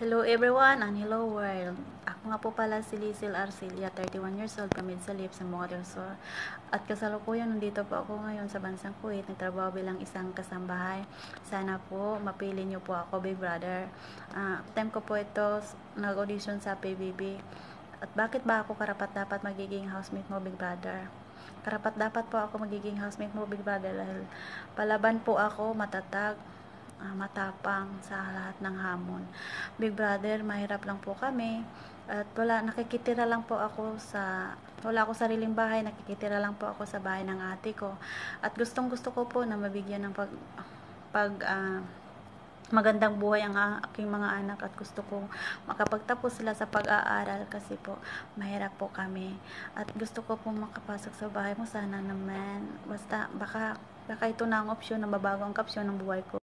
Hello everyone and hello world. Ako nga po pala si Lizel Arcilia, 31 years old, from Salip, sa Mga Sur. At kasalukuyan, nandito po ako ngayon sa bansang Kuwait, nagtrabaho bilang isang kasambahay. Sana po, mapili niyo po ako, Big Brother. Ah, time ko po ito, nag-audition sa PBB. At bakit ba ako karapat dapat magiging housemate mo, Big Brother? Karapat dapat po ako magiging housemate mo, Big Brother, dahil palaban po ako, matatag, ah, matapang sa lahat ng hamon. Big Brother, mahirap lang po kami. At wala, nakikitira lang po ako sa, wala ako sariling bahay, nakikitira lang po ako sa bahay ng ate ko. At gustong gusto ko po na mabigyan ng pag, pag, ah, magandang buhay ang aking mga anak at gusto kong makapagtapos sila sa pag-aaral kasi po mahirap po kami at gusto ko po makapasok sa bahay mo sana naman basta baka baka ito na ang opsyon na mabago ang kapsyon ng buhay ko